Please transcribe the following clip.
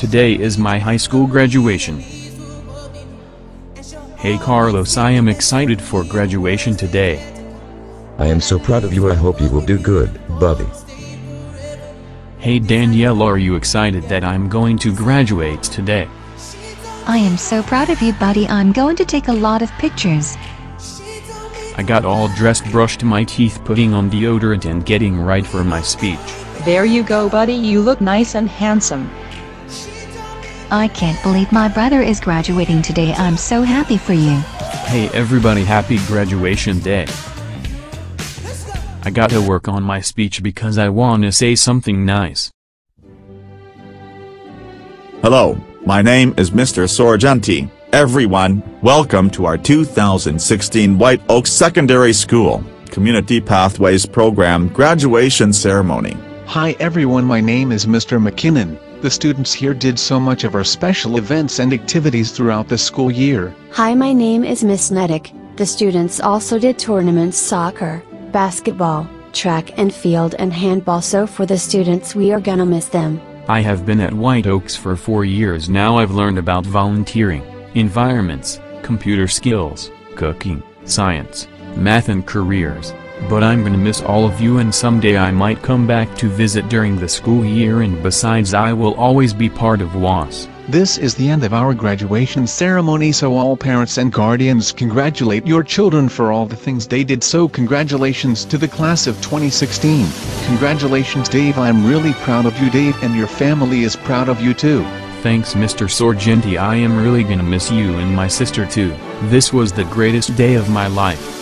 Today is my high school graduation. Hey Carlos I am excited for graduation today. I am so proud of you I hope you will do good, buddy. Hey Danielle are you excited that I'm going to graduate today? I am so proud of you buddy I'm going to take a lot of pictures. I got all dressed brushed my teeth putting on deodorant and getting right for my speech. There you go buddy you look nice and handsome. I can't believe my brother is graduating today I'm so happy for you. Hey everybody happy graduation day. I gotta work on my speech because I wanna say something nice. Hello, my name is Mr. Sorgente. Everyone, welcome to our 2016 White Oak Secondary School Community Pathways Program graduation ceremony. Hi everyone my name is Mr. McKinnon. The students here did so much of our special events and activities throughout the school year. Hi my name is Miss Nedick. The students also did tournaments soccer, basketball, track and field and handball so for the students we are gonna miss them. I have been at White Oaks for four years now I've learned about volunteering, environments, computer skills, cooking, science, math and careers. But I'm gonna miss all of you and someday I might come back to visit during the school year and besides I will always be part of WAS. This is the end of our graduation ceremony so all parents and guardians congratulate your children for all the things they did so congratulations to the class of 2016. Congratulations Dave I'm really proud of you Dave and your family is proud of you too. Thanks Mr. Sorgente I am really gonna miss you and my sister too. This was the greatest day of my life.